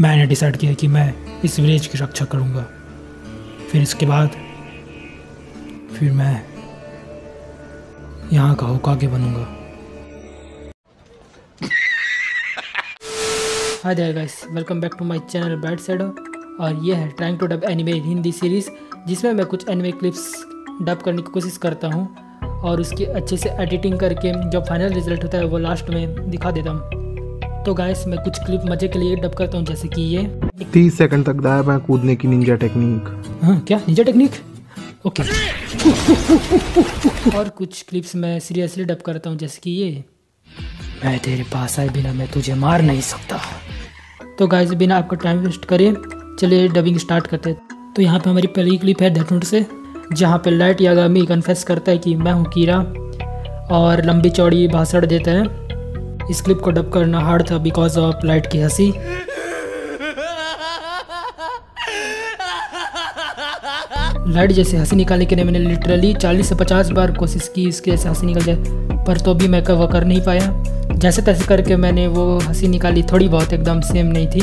मैंने डिसाइड किया कि मैं इस विलेज की रक्षा करूँगा। फिर इसके बाद, फिर मैं यहाँ का Hokage बनूँगा। Hi there guys welcome back to my channel bad shadow और ये है trying to dub anime Hindi series जिसमें मैं कुछ एनिमे क्लिप्स डब करने की कोशिश करता हूँ। और उसकी अच्छे से एडिटिंग करके जो फाइनल रिज़ल्ट होता है वो लास्ट में दिखा देता हूँ। तो गाइस मैं कुछ क्लिप मज़े के लिए डब करता हूँ जैसे कि ये। तीस सेकंड तक दाया है कूदने की निंजा टेक्निक हाँ क्या? निंजा टेक्निक ओके और कुछ क्लिप्स मैं सीरियसली डब करता हूँ जैसे कि ये। मैं तेरे पास आए बिना मैं तुझे मार नहीं सकता। तो गाइस बिना आपका टाइम वेस्ट करे चलिए डबिंग स्टार्ट करते तो यहाँ पे हमारी पहली क्लिप है नोट से जहाँ पे लाइट यागामी कन्फेस करता है कि मैं हूँ कीरा और लंबी चौड़ी भाषण देता है। इस क्लिप को डब करना हार्ड था बिकॉज़ ऑफ़ लाइट की हँसी। लाइट जैसे हँसी निकालने के लिए मैंने लिटरली 40 से 50 बार कोशिश की इसके जैसे हँसी निकल जाए, पर तो भी मैं वो कर नहीं पाया। जैसे तैसे करके मैंने वो हँसी निकाली, थोड़ी बहुत एकदम सेम नहीं थी।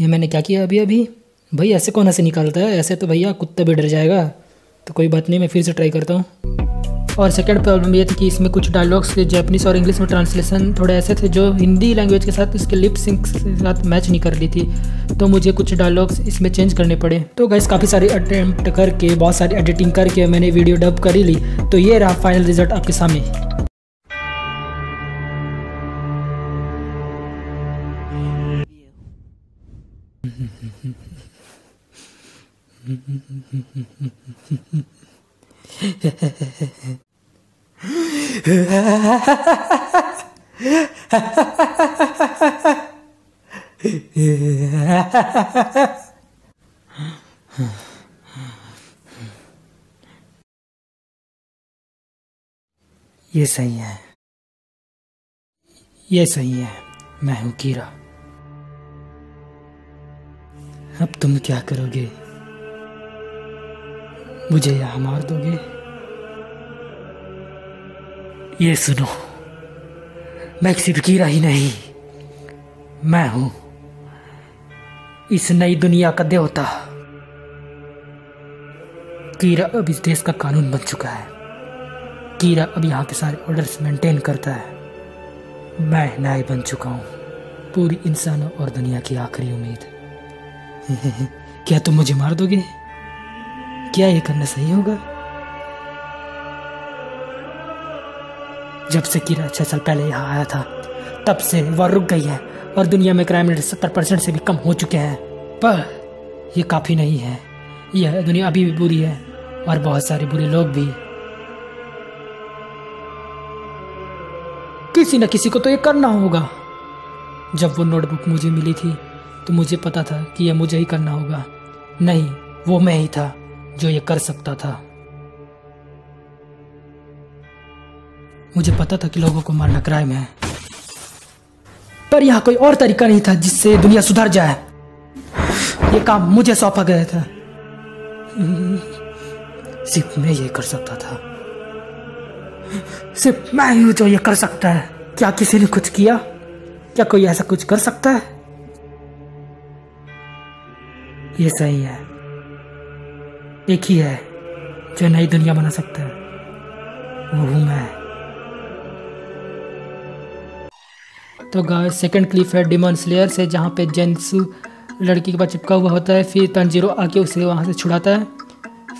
ये मैंने क्या किया अभी अभी भाई, ऐसे कौन हँसी निकालता है? ऐसे तो भैया, कुत्ता भी डर जाएगा। तो कोई बात नहीं, मैं फिर से ट्राई करता हूँ। और सेकेंड प्रॉब्लम ये थी कि इसमें कुछ डायलॉग्स के जैपनीस और इंग्लिश में ट्रांसलेशन थोड़े ऐसे थे, जो हिंदी लैंग्वेज के साथ इसके लिप सिंक के साथ मैच नहीं कर रही थी। तो मुझे कुछ डायलॉग्स इसमें चेंज करने पड़े। तो गैस काफ़ी सारे अटेम्प्ट करके, बहुत सारी एडिटिंग करके मैंने वीडियो डब कर ही ली। तो ये रहा फाइनल रिज़ल्ट आपके सामने। ये सही है। ये सही है। मैं हूँ कीरा। अब तुम क्या करोगे? मुझे यहाँ मार दोगे? ये सुनो, मैं सिर्फ़ कीरा ही नहीं। मैं हूँ इस नई दुनिया का देवता। कीरा अब इस देश का कानून बन चुका है। कीरा अब यहाँ के सारे ऑर्डर्स मेंटेन करता है। मैं न्याय बन चुका हूँ। पूरी इंसानों और दुनिया की आखिरी उम्मीद। क्या तुम मुझे मार दोगे? क्या ये करना सही होगा? जब से किरा छह साल पहले यहाँ आया था, तब से वह रुक गई है और दुनिया में क्राइम रेट सत्तर परसेंट से भी कम हो चुके हैं। पर यह काफ़ी नहीं है। यह दुनिया अभी भी बुरी है और बहुत सारे बुरे लोग भी। किसी न किसी को तो ये करना होगा। जब वो नोटबुक मुझे मिली थी तो मुझे पता था कि यह मुझे ही करना होगा। नहीं, वो मैं ही था। जो ये कर सकता था। मुझे पता था कि लोगों को मारना क्राइम है। पर यहाँ कोई और तरीका नहीं था जिससे दुनिया सुधर जाए। ये काम मुझे सौंपा गया था। सिर्फ़ मैं ये कर सकता था। सिर्फ़ मैं ही जो ये कर सकता है। क्या किसी ने कुछ किया? क्या कोई ऐसा कुछ कर सकता है? ये सही है। एक ही है, जो नई दुनिया बना सकता है। वो हूँ मैं। तो गाइस सेकंड क्लिप है डिमन स्लेयर से, जहाँ पे जेंसु लड़की के पास चिपका हुआ होता है, फिर तंजीरो आके उसे वहाँ से छुड़ाता है।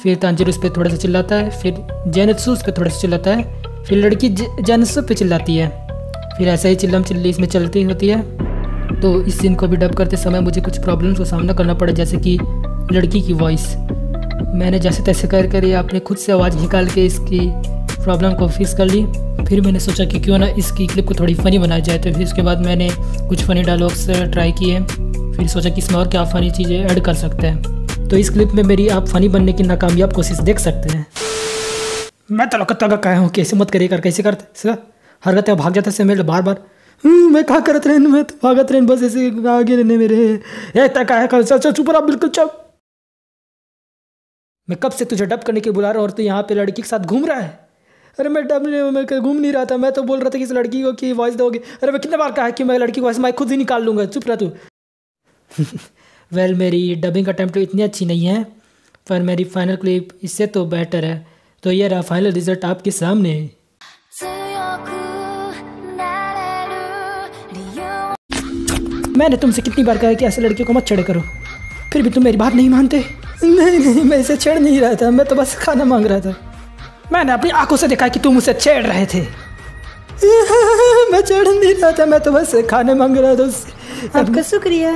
फिर तंजीरो उस पर थोड़ा सा चिल्लाता है, फिर जेनसु उस पर थोड़ा सा चिल्लाता है, फिर लड़की जेनसु पे चिल्लाती है। फिर ऐसा ही चिल्लम चिल्ली इसमें चलती होती है। तो इस सीन को भी डब करते समय मुझे कुछ प्रॉब्लम्स का सामना करना पड़ा, जैसे कि लड़की की वॉइस मैंने जैसे तैसे कर कर ये अपने खुद से आवाज़ निकाल के इसकी प्रॉब्लम को फिक्स कर ली। फिर मैंने सोचा कि क्यों ना इसकी क्लिप को थोड़ी फ़नी बनाया जाए। तो फिर उसके बाद मैंने कुछ फ़नी डायलॉग्स ट्राई किए। फिर सोचा कि इसमें और क्या फ़नी चीज़ें ऐड कर सकते हैं। तो इस क्लिप में मेरी आप फ़नी बनने की नाकामयाब कोशिश देख सकते हैं। मैं तो लकता का कहा हूँ कैसे मत करिए कर कैसे करते सर? हर गते भाग जाता से मेरे बार बार हम्म, मैं कहा करत रहे मैं तो भागत रहे बस ऐसे आगे रहने मेरे तक आया चुप रहा बिल्कुल चुप। मैं कब से तुझे डब करने के बुला रहा हूँ और तू यहाँ पे लड़की के साथ घूम रहा है? अरे मैं डब नहीं, मैं घूम नहीं रहा था। मैं तो बोल रहा था कि इस लड़की को कि वॉइस दोगे। अरे मैं कितने बार कहा कि मैं लड़की को वॉइस मैं खुद ही निकाल लूँगा। चुप रहा तू। वेल मेरी डबिंग अटैम्प्ट तो इतनी अच्छी नहीं है, पर मेरी फाइनल क्लिप इससे तो बेटर है। तो ये रहा फाइनल रिज़ल्ट आपके सामने। मैंने तुमसे कितनी बार कहा कि ऐसे लड़के को मत चढ़े करो। फिर भी तुम मेरी बात नहीं मानते। नहीं नहीं मैं इसे छेड़ नहीं रहा था। मैं तो बस खाना मांग रहा था। मैंने अपनी आँखों से देखा कि तुम उसे छेड़ रहे थे। मैं छेड़ नहीं रहा था मैं तो बस खाने मांग रहा था उससे आपका शुक्रिया।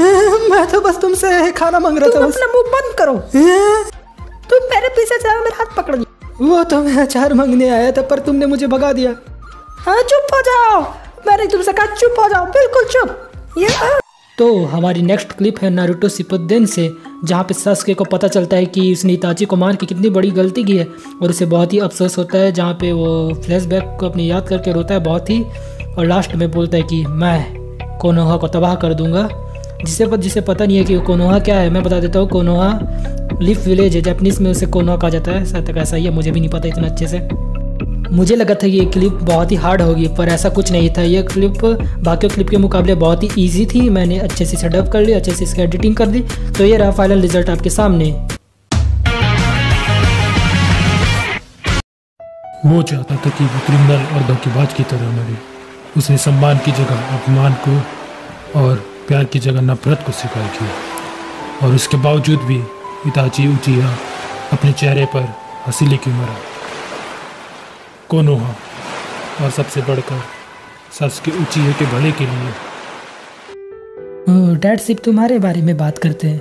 मैं तो बस तुमसे खाना मांग रहा था बस अपना मुँह बंद करो। तुम मेरे पीछे से मेरा हाथ पकड़ लो। वो तो मैं अचार मांगने आया था पर तुमने मुझे भगा दिया। हाँ चुप हो जाओ। मैंने तुमसे कहा चुप हो जाओ। बिल्कुल चुप। ये तो हमारी नेक्स्ट क्लिप है नारुतो सिपुद्देन से, जहाँ पे सास्के को पता चलता है कि उसने इताची को मार के कितनी बड़ी गलती की है और उसे बहुत ही अफसोस होता है, जहाँ पे वो फ्लैशबैक को अपनी याद करके रोता है बहुत ही और लास्ट में बोलता है कि मैं कोनोहा को तबाह कर दूँगा। जिसे पर जिसे पता नहीं है कि कोनोहा क्या है, मैं बता देता हूँ कोनोहा लिफ विलेज है जापानीज में उसे कोनोहा कहा जाता है, शायद तक ऐसा ही है, मुझे भी नहीं पता इतना अच्छे से। मुझे लगा था ये क्लिप बहुत ही हार्ड होगी, पर ऐसा कुछ नहीं था। ये क्लिप बाकी क्लिप के मुकाबले बहुत ही ईजी थी। मैंने अच्छे से सेटअप कर ली, अच्छे से इसकी एडिटिंग कर दी। तो ये रहा फाइनल रिज़ल्ट आपके सामने। वो चाहता था कि वो क्रिमिनल और धोखेबाज की तरह मरे। उसने सम्मान की जगह अपमान को और प्यार की जगह नफरत को स्वीकार किया। और उसके बावजूद भी इताची उचिया अपने चेहरे पर हँसी लेके मरा। कोनोहा और सबसे बढ़कर ससके उचिया के भले के लिए। डैड सिर्फ़ तुम्हारे बारे में बात करते हैं।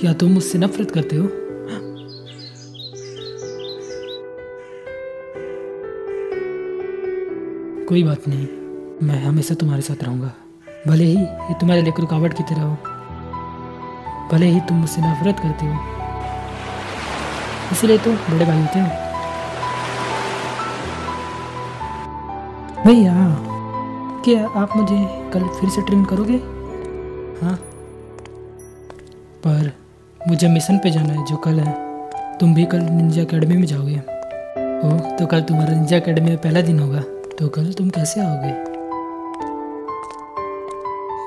क्या तुम मुझसे नफरत करते हो? कोई बात नहीं, मैं हमेशा तुम्हारे साथ रहूँगा। भले ही ये तुम्हारे लिए रुकावट की तरह हो। भले ही तुम मुझसे नफरत करते हो। इसलिए तो बड़े भाई होते हो। भैया क्या आप मुझे कल फिर से ट्रेन करोगे? हाँ। पर मुझे मिशन पे जाना है जो कल है। तुम भी कल निंजा अकेडमी में जाओगे। ओ तो कल तुम्हारा निंजा अकेडमी में पहला दिन होगा तो कल तुम कैसे आओगे?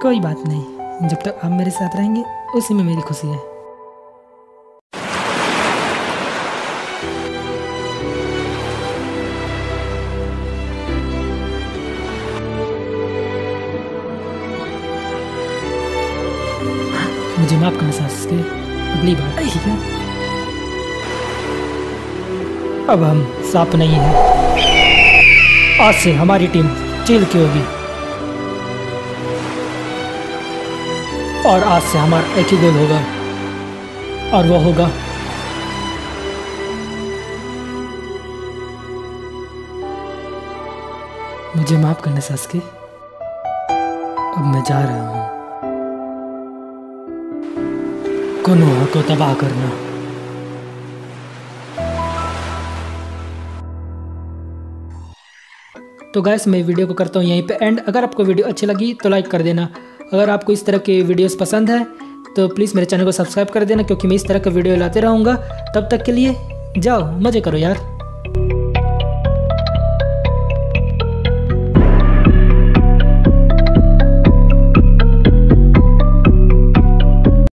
कोई बात नहीं जब तक आप मेरे साथ रहेंगे उसी में मेरी खुशी है। मुझे माफ़ करना सास के अगली बार ठीक है? अब हम साप नहीं हैं। आज से हमारी टीम चिल की होगी। और आज से हमारा एक ही गोल होगा। और वो होगा मुझे माफ़ करना सासके अब मैं जा रहा हूँ। कोनोहा को तबाह करना। तो गैस मैं वीडियो को करता हूँ यहीं पे एंड अगर आपको वीडियो अच्छी लगी तो लाइक कर देना। अगर आपको इस तरह के वीडियोस पसंद है तो प्लीज़ मेरे चैनल को सब्सक्राइब कर देना, क्योंकि मैं इस तरह का वीडियो लाते रहूँगा। तब तक के लिए जाओ, मज़े करो यार।